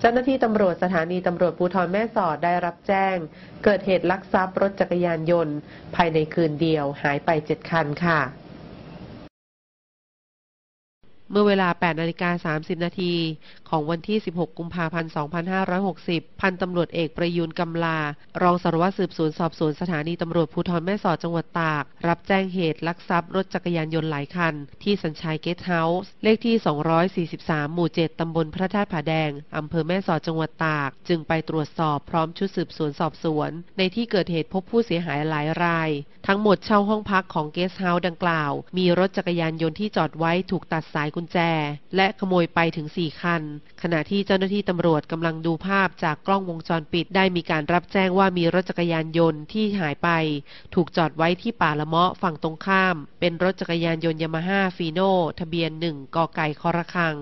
เจ้าหน้าที่ตำรวจสถานีตำรวจภูธรแม่สอดได้รับแจ้ง เกิดเหตุลักทรัพย์รถจักรยานยนต์ ภายในคืนเดียวหายไปเจ็ดคันค่ะ เมื่อเวลา 8 นาฬิกา 30 นาที ของวันที่ 16 กุมภาพันธ์ 2560 พันตำรวจเอกประยูนกำลา รองสารวัตรสืบสวนสอบสวนสถานีตำรวจภูธรแม่สอดจังหวัดตาก รับแจ้งเหตุลักทรัพย์รถจักรยานยนต์หลายคัน ที่สัญชัยเกสต์เฮาส์ เลขที่ 243 หมู่ 7 ตำบลพระธาตุผาแดง อำเภอแม่สอดจังหวัดตาก จึงไปตรวจสอบพร้อมชุดสืบสวนสอบสวน ในที่เกิดเหตุพบผู้เสียหายหลายราย ทั้งหมดเช่าห้องพักของเกสต์เฮาส์ดังกล่าว มีรถจักรยานยนต์ที่จอดไว้ถูกตัดสายกุญแจ และขโมยไปถึง 4 คัน ขณะที่เจ้าหน้าที่ตำรวจกำลังดูภาพจากกล้องวงจรปิดได้มีการรับแจ้งว่ามีรถจักรยานยนต์ที่หายไป ถูกจอดไว้ที่ป่าละเมาะฝั่งตรงข้าม เป็นรถจักรยานยนต์ยามาฮ่าฟีโน่ทะเบียน 1กไก่คอระคัง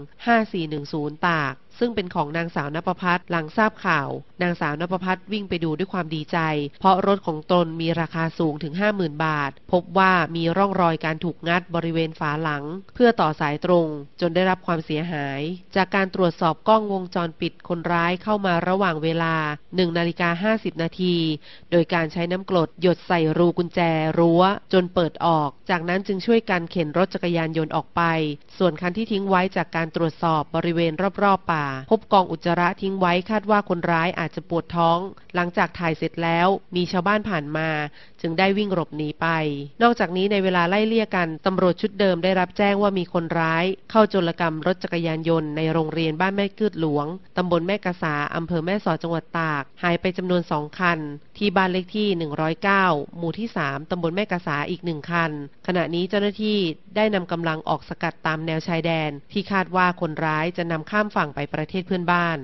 5410 ตาก ซึ่งเป็นของนางสาวนภพัฒน์หลังทราบข่าว นางสาวนภพัฒน์วิ่งไปดูด้วยความดีใจ เพราะรถของตนมีราคาสูงถึง 50,000 บาท พบว่ามีร่องรอยการถูกงัดบริเวณฝาหลัง เพื่อต่อสายตรง จนได้รับความเสียหาย จากการตรวจสอบกล้องวงจรปิดคนร้ายเข้ามาระหว่างเวลา1นาฬิกา50 นาที โดยการใช้น้ำกรดหยดใส่รูกุญแจรั้ว จนเปิดออก จากนั้นจึงช่วยกันเข็นรถจักรยานยนต์ออกไป ส่วนคันที่ทิ้งไว้จากการตรวจสอบบริเวณรอบๆป่าพบกองอุจจาระทิ้งไว้คาดว่าคนร้ายอาจจะปวดท้อง หลังจากถ่ายเสร็จแล้ว มีชาวบ้านผ่านมา จึงได้วิ่งหลบหนีไป นอกจากนี้ในเวลาไล่เลี่ยกันตำรวจชุดเดิมได้รับแจ้งว่ามีคนร้าย เข้าโจรกรรมรถจักรยานยนต์ในโรงเรียนบ้านแม่กืดหลวงตำบลแม่กะสาอำเภอแม่สอดจังหวัดตาก หายไปจำนวนสองคัน ที่บ้านเลขที่ 109 หมู่ที่ 3ตำบลแม่กะสาอีกหนึ่งคัน ขณะนี้เจ้าหน้าที่ได้นำกำลังออกสกัดตามแนวชายแดน ที่คาดว่าคนร้ายจะนำข้ามฝั่งไปประเทศเพื่อนบ้าน